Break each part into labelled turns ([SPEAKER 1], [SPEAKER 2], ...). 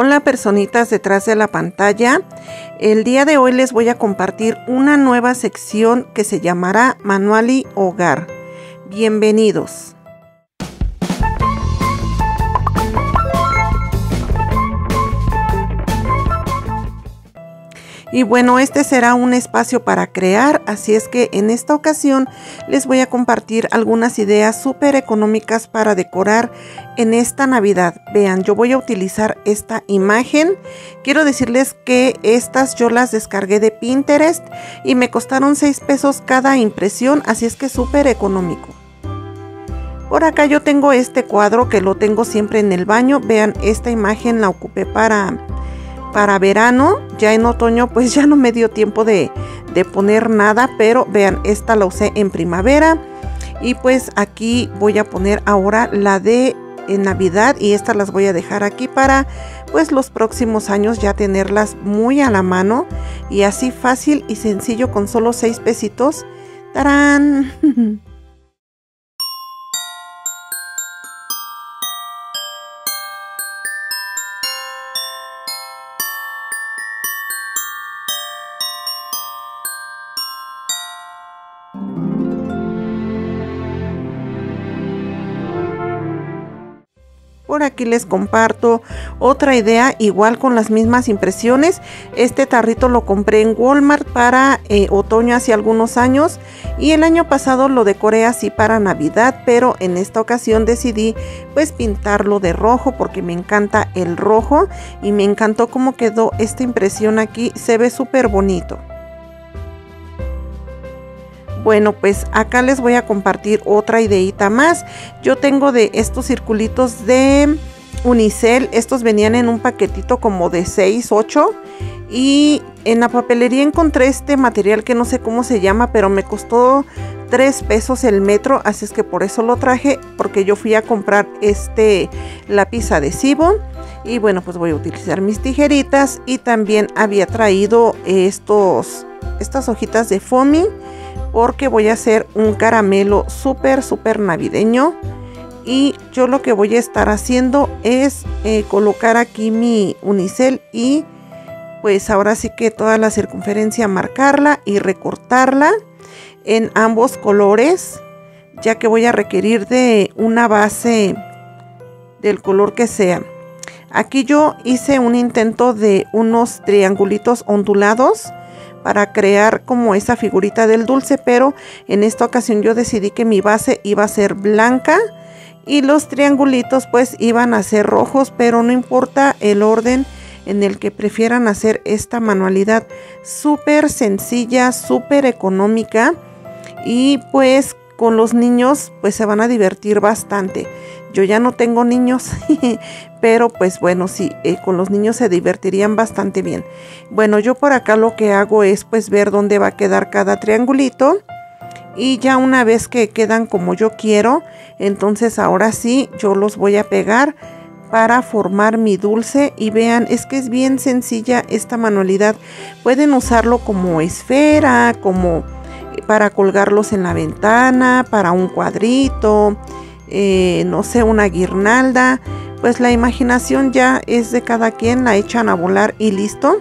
[SPEAKER 1] Hola personitas detrás de la pantalla. El día de hoy les voy a compartir una nueva sección que se llamará Manual Hogar. Bienvenidos. Y bueno, este será un espacio para crear, así es que en esta ocasión les voy a compartir algunas ideas súper económicas para decorar en esta Navidad. Vean, yo voy a utilizar esta imagen. Quiero decirles que estas yo las descargué de Pinterest y me costaron 6 pesos cada impresión, así es que súper económico. Por acá yo tengo este cuadro que lo tengo siempre en el baño. Vean, esta imagen la ocupé para para verano, ya en otoño pues ya no me dio tiempo de, poner nada, pero vean, esta la usé en primavera y pues aquí voy a poner ahora la de Navidad y estas las voy a dejar aquí para pues los próximos años ya tenerlas muy a la mano y así fácil y sencillo con solo 6 pesitos. ¡Tarán! Aquí les comparto otra idea igual con las mismas impresiones. Este tarrito lo compré en Walmart para eh, otoño hace algunos años y el año pasado lo decoré así para Navidad, pero en esta ocasión decidí pues pintarlo de rojo porque me encanta el rojo y me encantó cómo quedó esta impresión aquí. Se ve súper bonito. Bueno, pues acá les voy a compartir otra ideita más. Yo tengo de estos circulitos de unicel. Estos venían en un paquetito como de 6, 8. Y en la papelería encontré este material que no sé cómo se llama, pero me costó 3 pesos el metro. Así es que por eso lo traje, porque yo fui a comprar este lápiz adhesivo. Y bueno, pues voy a utilizar mis tijeritas. Y también había traído estos, estas hojitas de foamy porque voy a hacer un caramelo súper, súper navideño. Y yo lo que voy a estar haciendo es eh, colocar aquí mi unicel y pues ahora sí que toda la circunferencia marcarla y recortarla en ambos colores ya que voy a requerir de una base del color que sea. Aquí yo hice un intento de unos triangulitos ondulados para crear como esa figurita del dulce, pero en esta ocasión yo decidí que mi base iba a ser blanca y los triangulitos pues iban a ser rojos, pero no importa el orden en el que prefieran hacer esta manualidad súper sencilla, súper económica y pues con los niños pues se van a divertir bastante. Yo ya no tengo niños, pero pues bueno, sí, eh, con los niños se divertirían bastante bien. Bueno, yo por acá lo que hago es pues ver dónde va a quedar cada triangulito. Y ya una vez que quedan como yo quiero, entonces ahora sí yo los voy a pegar para formar mi dulce y vean es que es bien sencilla esta manualidad pueden usarlo como esfera como para colgarlos en la ventana para un cuadrito eh, no sé, una guirnalda. Pues la imaginación ya es de cada quien, la echan a volar y listo.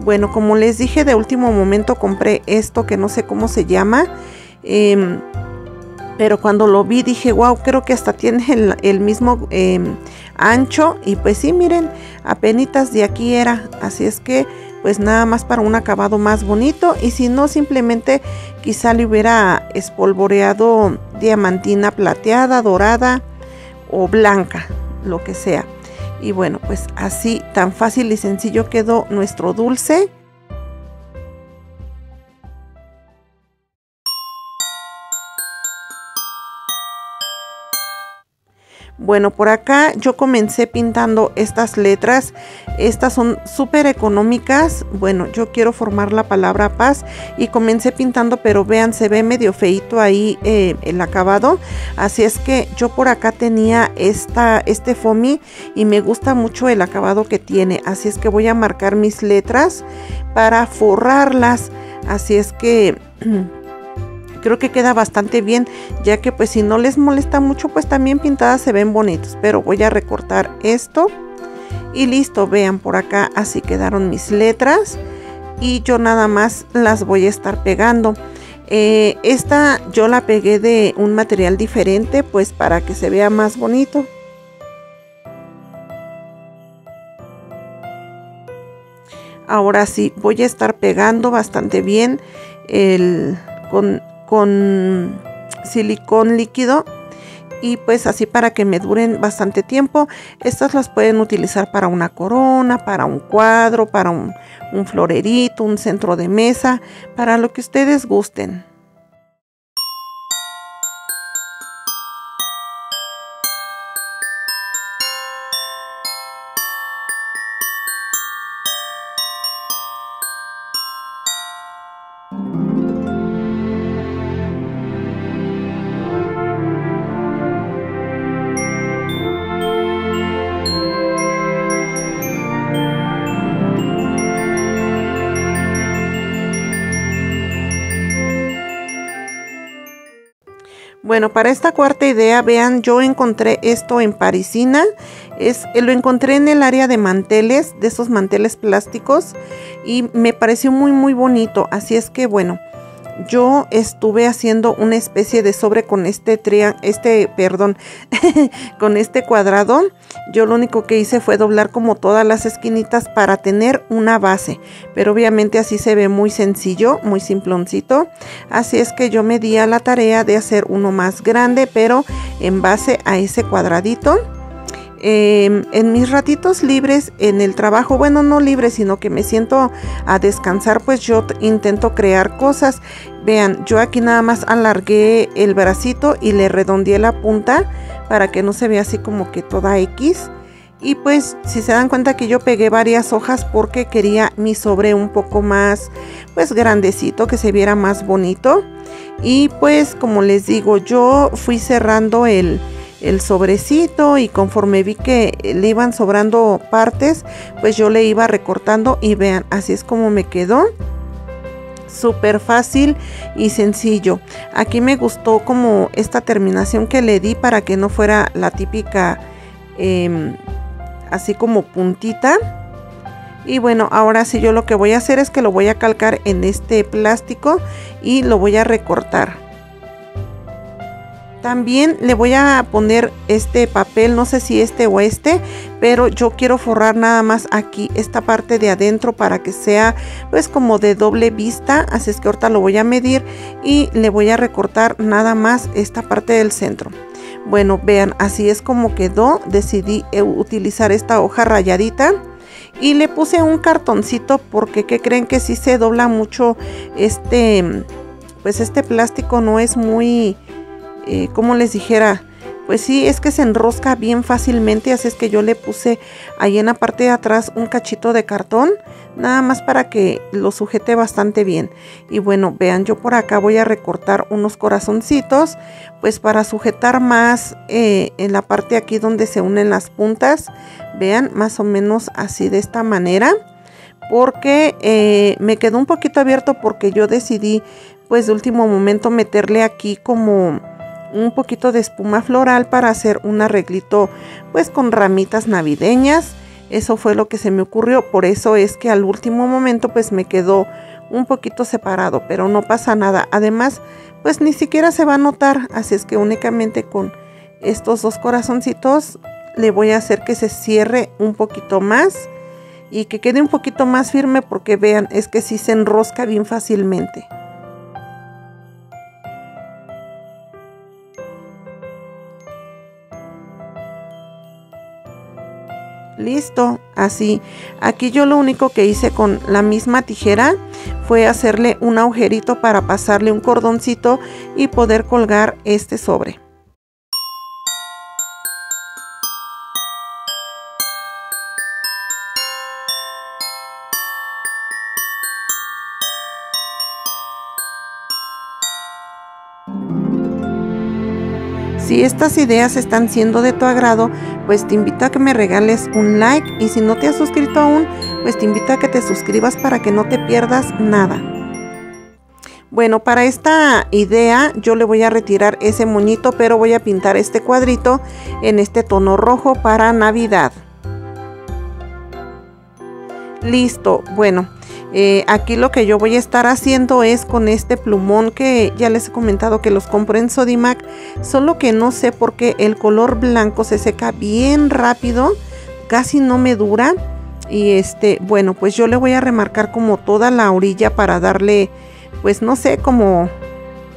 [SPEAKER 1] Bueno, como les dije, de último momento compré esto que no sé cómo se llama. Em, pero cuando lo vi dije, wow, creo que hasta tiene el, mismo em, ancho. Y pues sí, miren, apenas de aquí era. Así es que pues nada más para un acabado más bonito y si no simplemente quizá le hubiera espolvoreado diamantina plateada, dorada o blanca, lo que sea. Y bueno, pues así tan fácil y sencillo quedó nuestro dulce. Bueno, por acá yo comencé pintando estas letras. Estas son súper económicas. Bueno, yo quiero formar la palabra paz y comencé pintando, pero vean, se ve medio feito ahí eh, el acabado. Así es que yo por acá tenía esta, este foamy y me gusta mucho el acabado que tiene. Así es que voy a marcar mis letras para forrarlas. Así es que... creo que queda bastante bien ya que pues si no les molesta mucho pues también pintadas se ven bonitos pero voy a recortar esto Y listo, vean por acá, así quedaron mis letras. Y yo nada más las voy a estar pegando. Eh, esta yo la pegué de un material diferente, pues para que se vea más bonito. Ahora sí, voy a estar pegando bastante bien el, con, con silicón líquido y pues así para que me duren bastante tiempo. Estas las pueden utilizar para una corona, para un cuadro, para un, un florerito, un centro de mesa, para lo que ustedes gusten. Bueno, para esta cuarta idea, vean, yo encontré esto en Parisina. Es, lo encontré en el área de manteles, de esos manteles plásticos. Y me pareció muy, muy bonito. Así es que, bueno, yo estuve haciendo una especie de sobre con este este, perdón, con este cuadrado. Yo lo único que hice fue doblar como todas las esquinitas para tener una base. Pero obviamente así se ve muy sencillo, muy simploncito. Así es que yo me di a la tarea de hacer uno más grande, pero en base a ese cuadradito. Em, en mis ratitos libres en el trabajo, bueno, no libres, sino que me siento a descansar, pues yo intento crear cosas. Vean, yo aquí nada más alargué el bracito y le redondeé la punta para que no se vea así como que toda X. Y pues si se dan cuenta que yo pegué varias hojas porque quería mi sobre un poco más pues grandecito, que se viera más bonito. Y pues como les digo, yo fui cerrando el, el sobrecito y conforme vi que le iban sobrando partes, pues yo le iba recortando y vean, así es como me quedó. Súper fácil y sencillo. Aquí me gustó como esta terminación que le di para que no fuera la típica em, así como puntita. Y bueno, ahora sí yo lo que voy a hacer es que lo voy a calcar en este plástico y lo voy a recortar. También le voy a poner este papel, no sé si este o este, pero yo quiero forrar nada más aquí esta parte de adentro para que sea pues como de doble vista. Así es que ahorita lo voy a medir y le voy a recortar nada más esta parte del centro. Bueno, vean, así es como quedó. Decidí eh, utilizar esta hoja rayadita y le puse un cartoncito porque ¿qué creen que si se dobla mucho este pues este plástico no es muy eh, como les dijera, pues sí, es que se enrosca bien fácilmente, así es que yo le puse ahí en la parte de atrás un cachito de cartón, nada más para que lo sujete bastante bien. Y bueno, vean, yo por acá voy a recortar unos corazoncitos, pues para sujetar más eh, en la parte aquí donde se unen las puntas, vean, más o menos así de esta manera. Porque eh, me quedó un poquito abierto porque yo decidí pues de último momento meterle aquí como un poquito de espuma floral para hacer un arreglito pues con ramitas navideñas. Eso fue lo que se me ocurrió, por eso es que al último momento pues me quedó un poquito separado, pero no pasa nada. Además, pues ni siquiera se va a notar, así es que únicamente con estos dos corazoncitos le voy a hacer que se cierre un poquito más y que quede un poquito más firme porque vean, es que si se enrosca bien fácilmente. Listo, así. Aquí yo lo único que hice con la misma tijera fue hacerle un agujerito para pasarle un cordoncito y poder colgar este sobre. Si estas ideas están siendo de tu agrado, pues te invito a que me regales un like y si no te has suscrito aún, pues te invito a que te suscribas para que no te pierdas nada. Bueno, para esta idea yo le voy a retirar ese moñito, pero voy a pintar este cuadrito en este tono rojo para Navidad. Listo, bueno, eh, aquí lo que yo voy a estar haciendo es con este plumón que ya les he comentado que los compré en Sodimac, solo que no sé por qué el color blanco se seca bien rápido, casi no me dura. Y este, bueno, pues yo le voy a remarcar como toda la orilla para darle, pues no sé, como,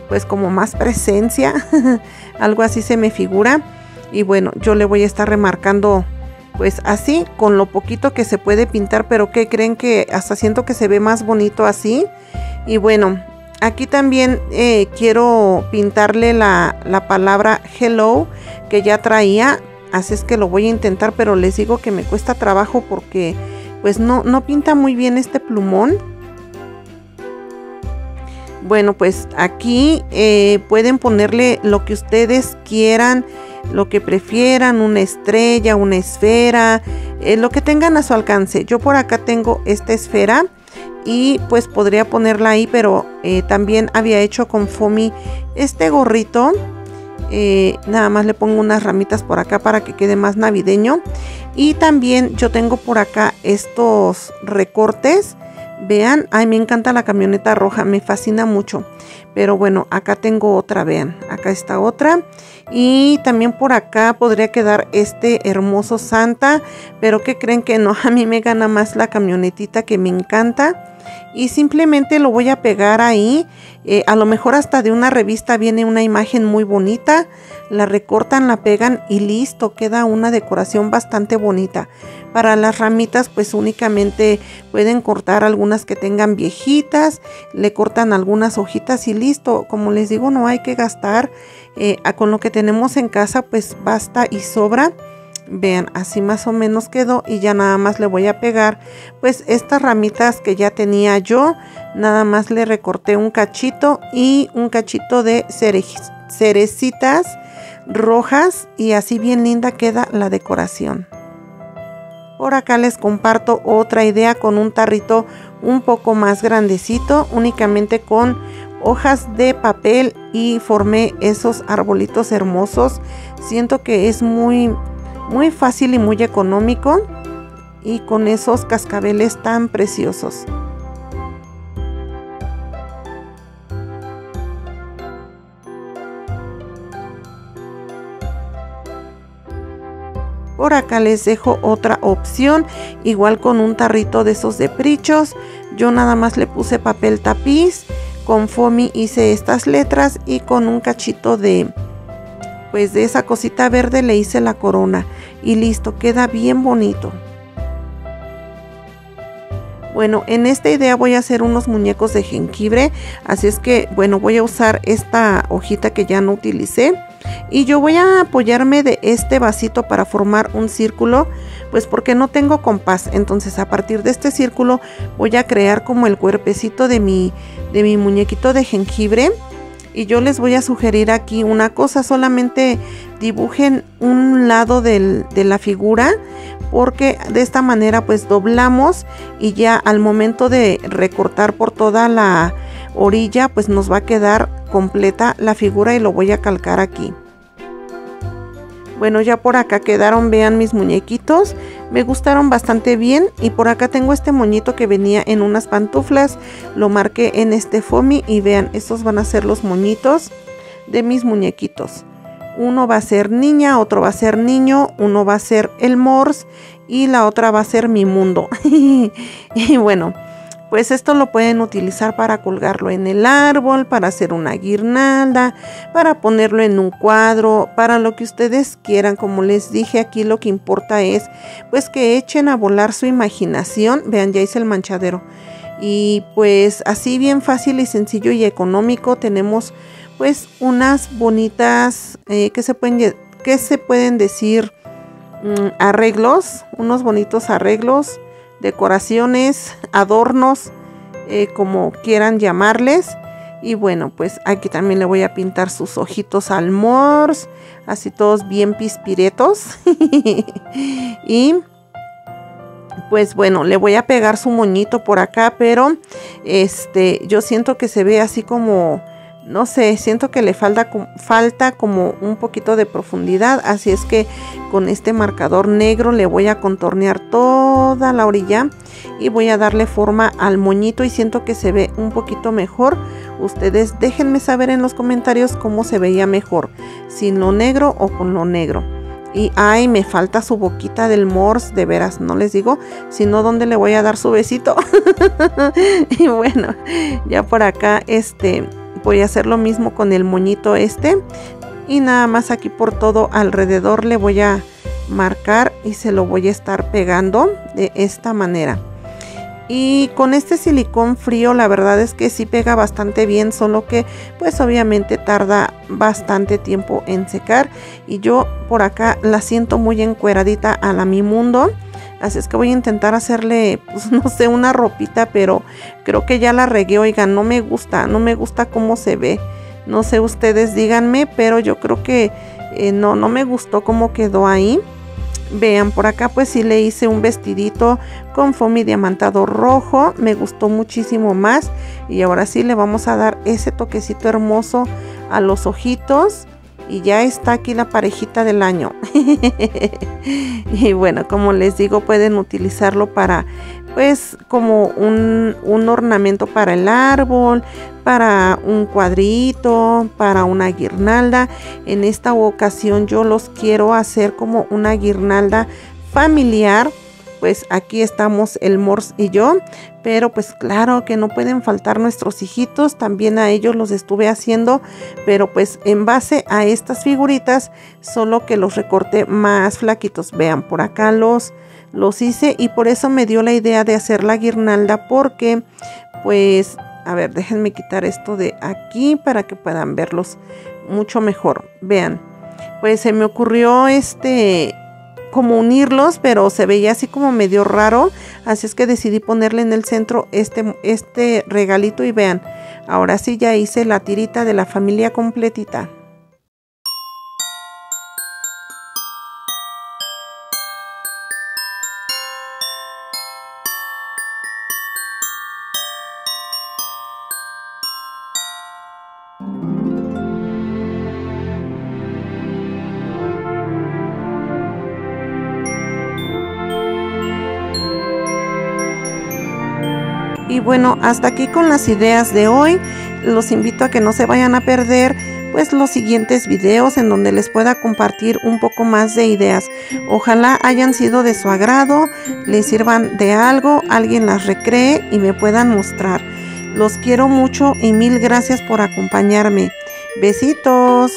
[SPEAKER 1] pues como más presencia, algo así se me figura. Y bueno, yo le voy a estar remarcando pues así, con lo poquito que se puede pintar, pero que creen que hasta siento que se ve más bonito así. Y bueno, aquí también eh, quiero pintarle la, la, palabra hello que ya traía, así es que lo voy a intentar, pero les digo que me cuesta trabajo porque pues no, no pinta muy bien este plumón. Bueno, pues aquí eh, pueden ponerle lo que ustedes quieran lo que prefieran, una estrella, una esfera, eh, lo que tengan a su alcance. Yo por acá tengo esta esfera y pues podría ponerla ahí, pero eh, también había hecho con foamy este gorrito. Eh, nada más le pongo unas ramitas por acá para que quede más navideño. Y también yo tengo por acá estos recortes. Vean, ay, me encanta la camioneta roja, me fascina mucho. Pero bueno, acá tengo otra, vean, acá está otra. Y también por acá podría quedar este hermoso Santa. Pero que creen que no, a mí me gana más la camionetita que me encanta. Y simplemente lo voy a pegar ahí. Eh, a lo mejor hasta de una revista viene una imagen muy bonita. La recortan, la pegan y listo. Queda una decoración bastante bonita. Para las ramitas pues únicamente pueden cortar algunas que tengan viejitas, le cortan algunas hojitas y listo. Como les digo no hay que gastar eh, con lo que tenemos en casa pues basta y sobra. Vean, así más o menos quedó y ya nada más le voy a pegar pues estas ramitas que ya tenía yo. Nada más le recorté un cachito y un cachito de cerecitas rojas y así bien linda queda la decoración. Por acá les comparto otra idea con un tarrito un poco más grandecito, únicamente con hojas de papel y formé esos arbolitos hermosos. Siento que es muy muy fácil y muy económico y con esos cascabeles tan preciosos. Por acá les dejo otra opción, igual con un tarrito de esos de prichos. Yo nada más le puse papel tapiz, con foamy hice estas letras y con un cachito de, pues de esa cosita verde le hice la corona. Y listo, queda bien bonito. Bueno, en esta idea voy a hacer unos muñecos de jengibre, así es que, bueno, voy a usar esta hojita que ya no utilicé y yo voy a apoyarme de este vasito para formar un círculo, pues porque no tengo compás. Entonces a partir de este círculo voy a crear como el cuerpecito de mi, de mi muñequito de jengibre. Y yo les voy a sugerir aquí una cosa, solamente dibujen un lado de la figura porque de esta manera pues doblamos y ya al momento de recortar por toda la orilla pues nos va a quedar completa la figura y lo voy a calcar aquí. Bueno, ya por acá quedaron, vean mis muñequitos. Me gustaron bastante bien. Y por acá tengo este moñito que venía en unas pantuflas. Lo marqué en este foamy y vean, estos van a ser los moñitos de mis muñequitos. Uno va a ser niña, otro va a ser niño, uno va a ser el Morse y la otra va a ser mi mundo. y bueno, pues esto lo pueden utilizar para colgarlo en el árbol, para hacer una guirnalda, para ponerlo en un cuadro, para lo que ustedes quieran. Como les dije aquí lo que importa es pues que echen a volar su imaginación. Vean, ya hice el manchadero. Y pues así bien fácil y sencillo y económico tenemos pues unas bonitas, eh, que se pueden, que se pueden decir? Mm, arreglos, unos bonitos arreglos decoraciones, adornos, eh, como quieran llamarles. Y bueno, pues aquí también le voy a pintar sus ojitos al así todos bien pispiretos. y pues bueno, le voy a pegar su moñito por acá, pero este, yo siento que se ve así como no sé, siento que le falta, falta como un poquito de profundidad, así es que con este marcador negro le voy a contornear toda la orilla y voy a darle forma al moñito y siento que se ve un poquito mejor. Ustedes déjenme saber en los comentarios cómo se veía mejor, sin lo negro o con lo negro. Y ay, me falta su boquita del Morse, de veras, no les digo, sino dónde le voy a dar su besito. y bueno, ya por acá este voy a hacer lo mismo con el moñito este. Y nada más aquí por todo alrededor le voy a marcar y se lo voy a estar pegando de esta manera. Y con este silicón frío la verdad es que sí pega bastante bien solo que pues obviamente tarda bastante tiempo en secar. Y yo por acá la siento muy encueradita a la mi mundo Así es que voy a intentar hacerle, pues no sé, una ropita, pero creo que ya la regué. Oigan, no me gusta, no me gusta cómo se ve. No sé, ustedes díganme, pero yo creo que eh, no, no me gustó cómo quedó ahí. Vean, por acá pues sí le hice un vestidito con foamy diamantado rojo. Me gustó muchísimo más. Y ahora sí le vamos a dar ese toquecito hermoso a los ojitos y ya está aquí la parejita del año. y bueno, como les digo, pueden utilizarlo para pues como un, un, ornamento para el árbol, para un cuadrito, para una guirnalda. En esta ocasión yo los quiero hacer como una guirnalda familiar pues aquí estamos el Morse y yo, pero pues claro que no pueden faltar nuestros hijitos, también a ellos los estuve haciendo, pero pues en base a estas figuritas, solo que los recorté más flaquitos, vean, por acá los, los hice y por eso me dio la idea de hacer la guirnalda porque pues, a ver, déjenme quitar esto de aquí para que puedan verlos mucho mejor, vean. Pues se me ocurrió este como unirlos, pero se veía así como medio raro, así es que decidí ponerle en el centro este, este regalito y vean, ahora sí ya hice la tirita de la familia completita. Bueno, hasta aquí con las ideas de hoy. Los invito a que no se vayan a perder pues los siguientes videos en donde les pueda compartir un poco más de ideas. Ojalá hayan sido de su agrado, les sirvan de algo, alguien las recree y me puedan mostrar. Los quiero mucho y mil gracias por acompañarme. Besitos.